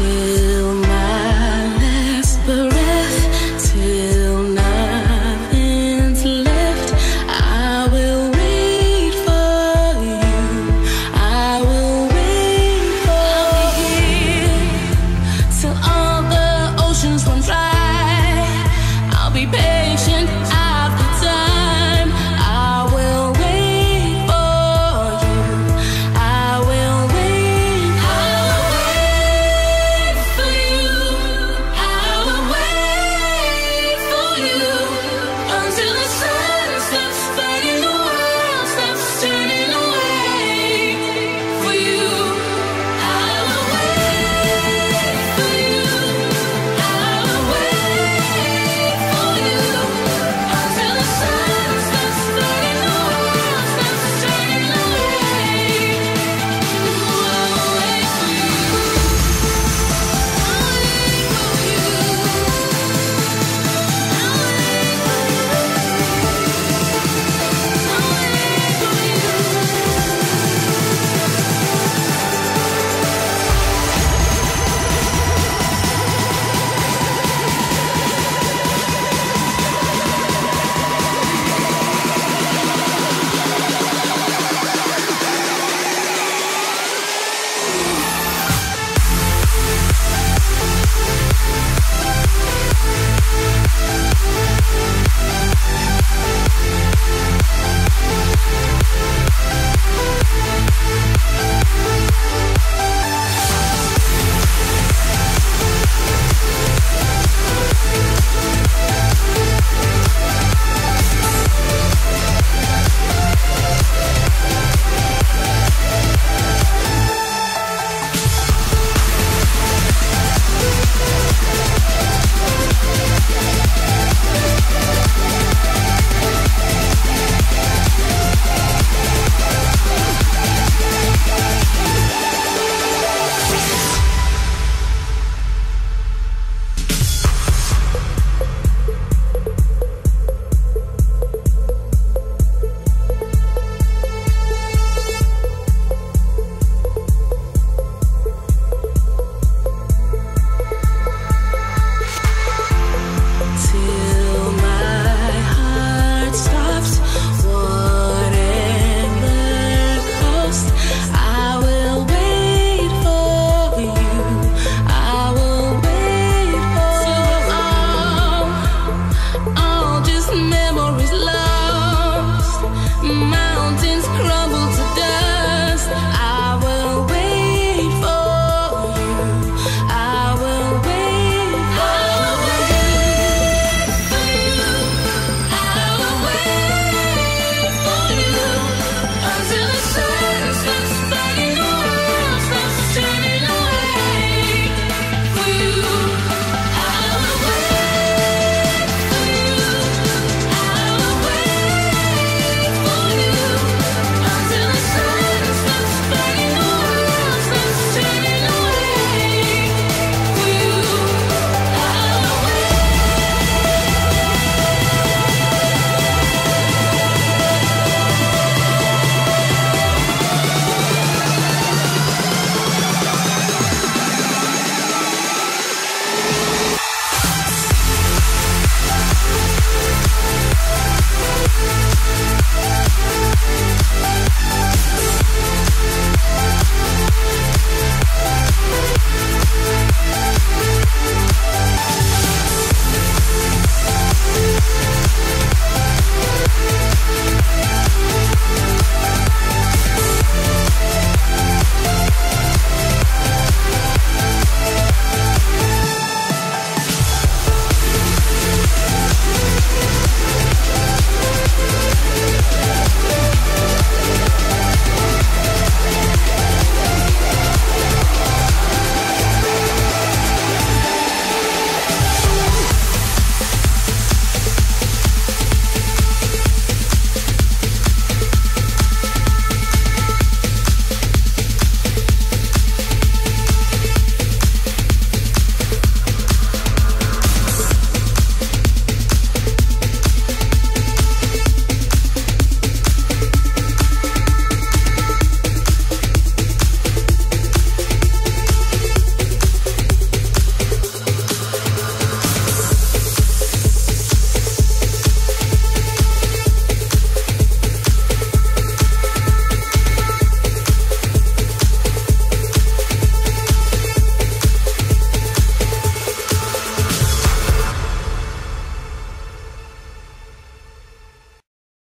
kisses me.